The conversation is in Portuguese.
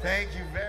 Thank you very.